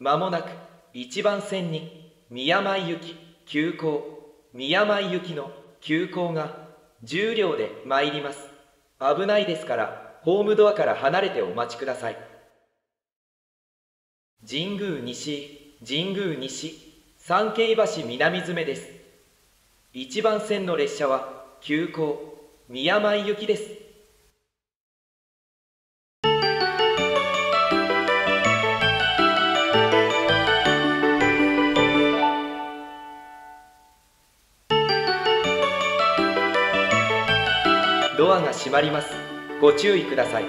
まもなく1番線に宮前行き急行宮前行きの急行が10両で参ります。危ないですからホームドアから離れてお待ちください。神宮西神宮西三景橋南詰です。1番線の列車は急行宮前行きです。ドアが閉まります。ご注意ください。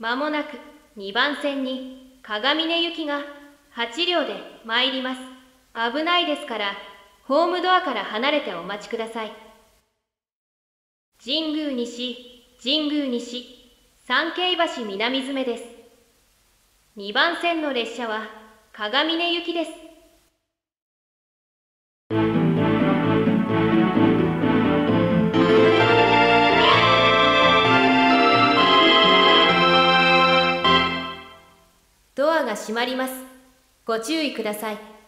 まもなく2番線に鏡根行きが8両で参ります。危ないですからホームドアから離れてお待ちください。神宮西神宮西。三景橋南詰です。2番線の列車は鏡根行きです。ドアが閉まります。ご注意ください。